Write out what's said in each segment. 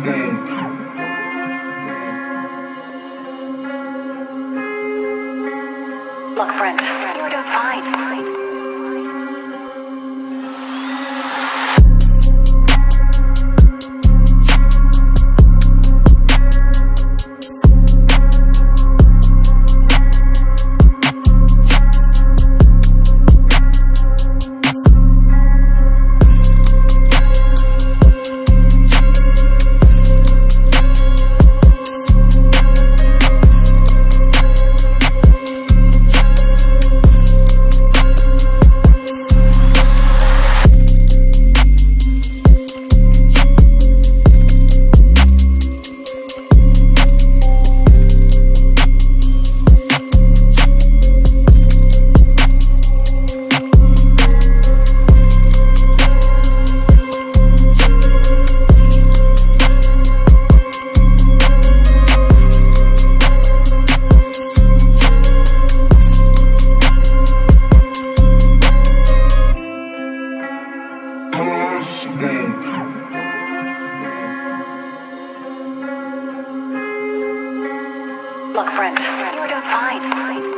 Look, friend, you are Look, friend, you are doing fine.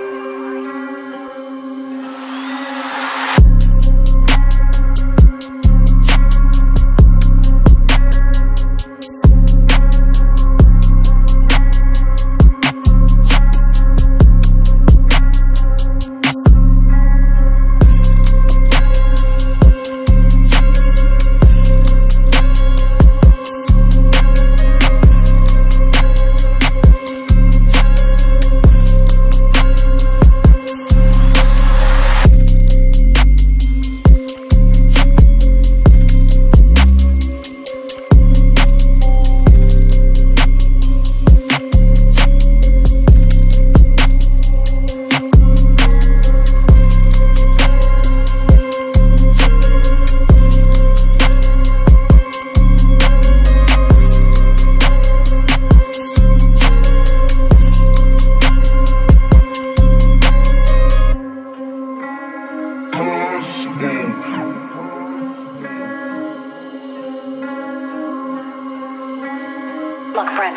Look, friend,